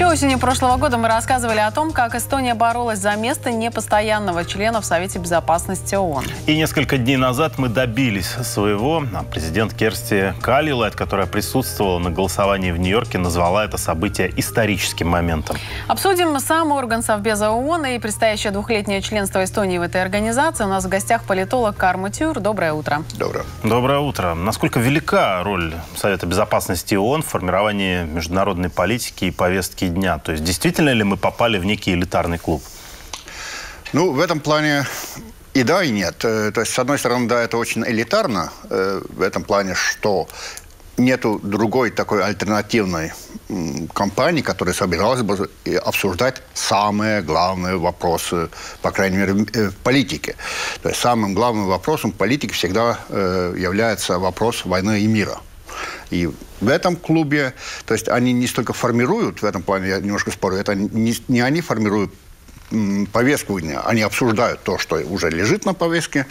Еще осенью прошлого года мы рассказывали о том, как Эстония боролась за место непостоянного члена в Совете Безопасности ООН. И несколько дней назад мы добились своего. А президент Керсти Калилайт, которая присутствовала на голосовании в Нью-Йорке, назвала это событие историческим моментом. Обсудим сам орган Совбеза ООН и предстоящее двухлетнее членство Эстонии в этой организации. У нас в гостях политолог Карма Тюр. Доброе утро. Доброе. Доброе утро. Насколько велика роль Совета Безопасности ООН в формировании международной политики и повестки повестки дня? То есть действительно ли мы попали в некий элитарный клуб? Ну, в этом плане и да, и нет. Э, то есть, с одной стороны, да, это очень элитарно э, в этом плане, что нету другой такой альтернативной компании, которая собиралась бы обсуждать самые главные вопросы, по крайней мере, э, в политике. То есть самым главным вопросом политики всегда является вопрос войны и мира. И в этом клубе, то есть они не столько формируют, в этом плане я немножко спорю, это не, не они формируют повестку дня. Они обсуждают то, что уже лежит на повестке,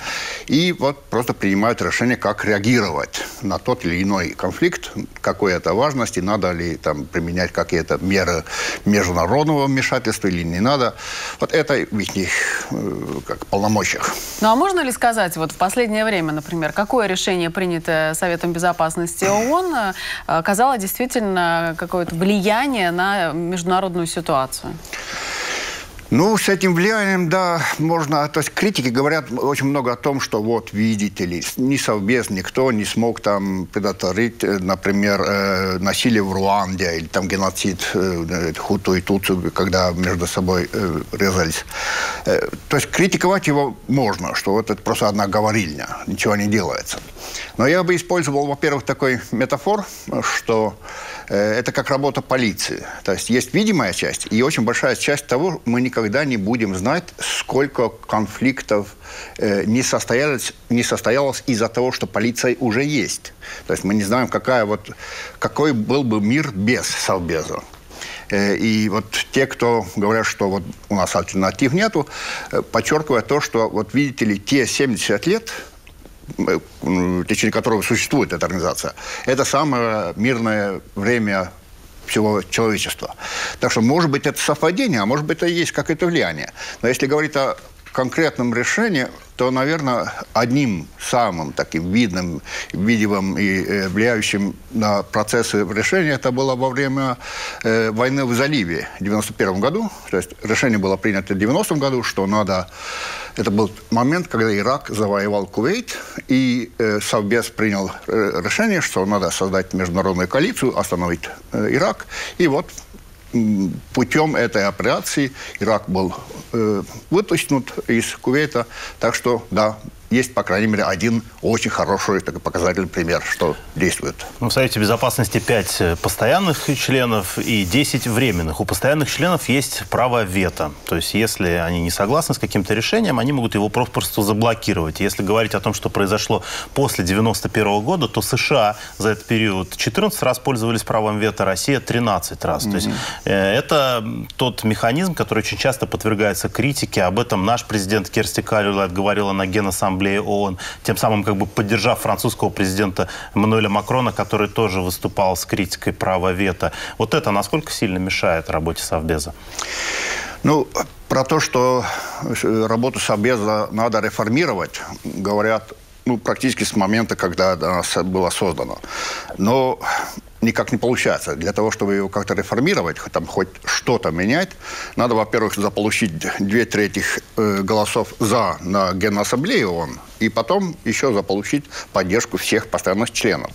и вот просто принимают решение, как реагировать на тот или иной конфликт, какой это важности, надо ли там применять какие-то меры международного вмешательства или не надо. Вот это в их э, как, полномочиях. Ну а можно ли сказать, вот в последнее время, например, какое решение, принятое Советом Безопасности ООН, э, оказало действительно какое-то влияние на международную ситуацию? Ну, с этим влиянием, да, можно... То есть критики говорят очень много о том, что вот, видите ли, ни Совбез, никто не смог там предотвратить, э, например, э, насилие в Руанде или там геноцид э, Хуту и Туцу, когда между собой э, резались. Э, то есть критиковать его можно, что вот это просто одна говорильня, ничего не делается. Но я бы использовал, во-первых, такой метафор, что э, это как работа полиции. То есть есть видимая часть и очень большая часть того, мы никогда не будем знать, сколько конфликтов э, не, состоялось, не состоялось из-за того, что полиция уже есть. То есть мы не знаем, какая вот, какой был бы мир без Совбеза. Э, и вот те, кто говорят, что вот у нас альтернатив нету, э, подчеркивают то, что вот видите ли, те 70 лет в течение которого существует эта организация, это самое мирное время всего человечества. Так что, может быть, это совпадение, а может быть, это и есть какое-то влияние. Но если говорить о конкретном решении, то, наверное, одним самым таким видным, видимым и э, влияющим на процессы решения это было во время э, войны в заливе в 91 году. То есть решение было принято в 90 году, что надо... Это был момент, когда Ирак завоевал Кувейт, и э, Совбез принял э, решение, что надо создать международную коалицию, остановить э, Ирак. И вот путем этой операции Ирак был э, вытащен из Кувейта. Так что, да, есть, по крайней мере, один очень хороший такой показательный пример, что действует. Ну, в Совете Безопасности 5 э, постоянных членов и 10 временных. У постоянных членов есть право вето. То есть, если они не согласны с каким-то решением, они могут его просто заблокировать. Если говорить о том, что произошло после 91 года, то США за этот период 14 раз пользовались правом вето, Россия 13 раз. Mm-hmm. То есть, э, это тот механизм, который очень часто подвергается критике. Об этом наш президент Керсти Калюлайт говорила на Генассамблее Ассамблеи ООН, тем самым как бы поддержав французского президента Эммануэля Макрона, который тоже выступал с критикой права вето. Вот это насколько сильно мешает работе Совбеза? Ну, про то, что работу Совбеза надо реформировать, говорят ну, практически с момента, когда она была создана. Но никак не получается. Для того, чтобы его как-то реформировать, там хоть что-то менять, надо, во-первых, заполучить две трети э, голосов «за» на Генассамблее ООН, и потом еще заполучить поддержку всех постоянных членов.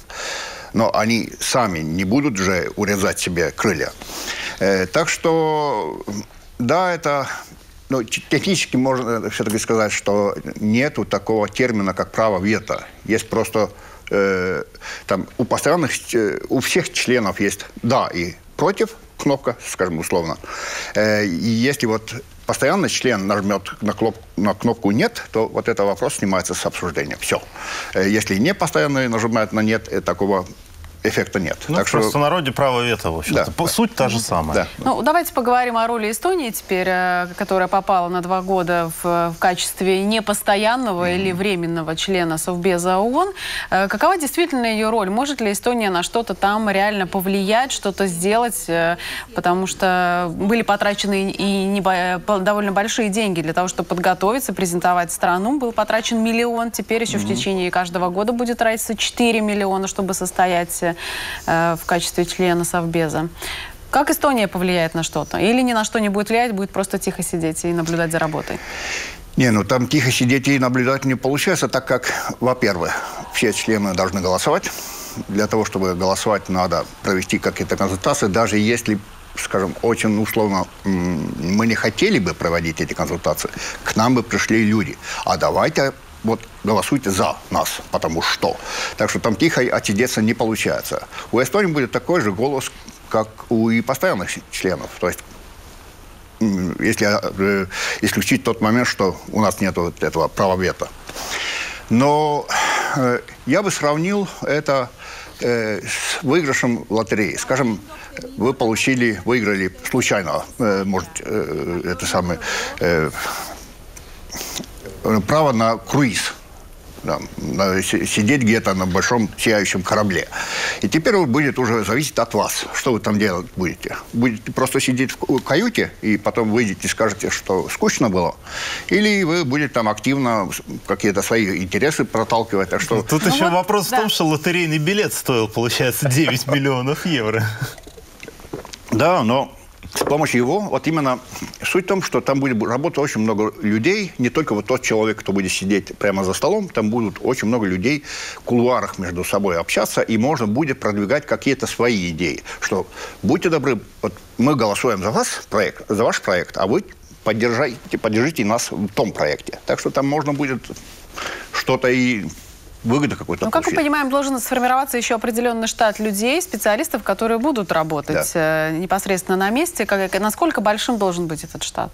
Но они сами не будут же урезать себе крылья. Э, так что, да, это ну, технически можно все-таки сказать, что нету такого термина, как право вето. Есть просто э, там у постоянных, э, у всех членов есть «да» и «против», кнопка, скажем условно. Э, и если вот постоянный член нажмет на, клоп, на кнопку «нет», то вот этот вопрос снимается с обсуждения. Все. Э, если не постоянный нажимает на «нет», э, такого эффекта нет. Ну, так просто что... в народе право вето, в общем-то. Да. Суть та же самая. Да. Ну, давайте поговорим о роли Эстонии теперь, э, которая попала на два года в, в качестве непостоянного или временного члена Совбеза ООН. Э, Какова действительно ее роль? Может ли Эстония на что-то там реально повлиять, что-то сделать? Э, Потому что были потрачены и довольно большие деньги для того, чтобы подготовиться, презентовать страну. Был потрачен миллион, теперь еще в течение каждого года будет тратиться 4 миллиона, чтобы состоять э, в качестве члена Совбеза. Как Эстония повлияет на что-то? Или ни на что не будет влиять, будет просто тихо сидеть и наблюдать за работой? Не, ну там тихо сидеть и наблюдать не получается, так как, во-первых, все члены должны голосовать. Для того, чтобы голосовать, надо провести какие-то консультации, даже если скажем, очень условно, мы не хотели бы проводить эти консультации, к нам бы пришли люди. А давайте вот голосуйте за нас, потому что. Так что там тихо отсидеться не получается. У Эстонии будет такой же голос, как у и постоянных членов. То есть если э, исключить тот момент, что у нас нет вот этого права вето. Но э, я бы сравнил это э, с выигрышем лотереи. Скажем, вы получили, выиграли случайно, может, это самое, право на круиз. Да, сидеть где-то на большом сияющем корабле. И теперь будет уже зависеть от вас, что вы там делать будете. Будете просто сидеть в каюте и потом выйдете и скажете, что скучно было, или вы будете там активно какие-то свои интересы проталкивать. Так что Тут Ну еще вот, вопрос да. в том, что лотерейный билет стоил, получается, 9 миллионов евро. Да, но с помощью его, вот именно суть в том, что там будет работать очень много людей, не только вот тот человек, кто будет сидеть прямо за столом, там будут очень много людей в кулуарах между собой общаться, и можно будет продвигать какие-то свои идеи, что будьте добры, вот мы голосуем за вас проект, за ваш проект, а вы поддержайте, поддержите нас в том проекте. Так что там можно будет что-то и выгоду какую-то Ну, как мы понимаем, должен сформироваться еще определенный штат людей, специалистов, которые будут работать э, непосредственно на месте. Как, насколько большим должен быть этот штат?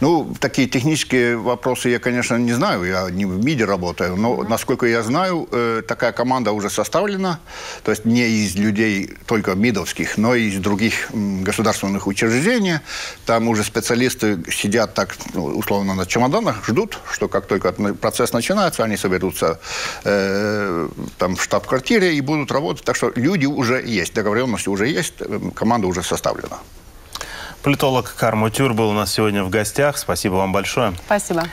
Ну, такие технические вопросы я, конечно, не знаю. Я не в МИДе работаю. Но, насколько я знаю, э, такая команда уже составлена. То есть не из людей только МИДовских, но и из других государственных учреждений. Там уже специалисты сидят так, ну, условно, на чемоданах, ждут, что как только процесс начинается, они соберутся э, там в штаб-квартире и будут работать. Так что люди уже есть, договоренности уже есть, э, команда уже составлена. Политолог Кармо Тюр был у нас сегодня в гостях. Спасибо вам большое. Спасибо.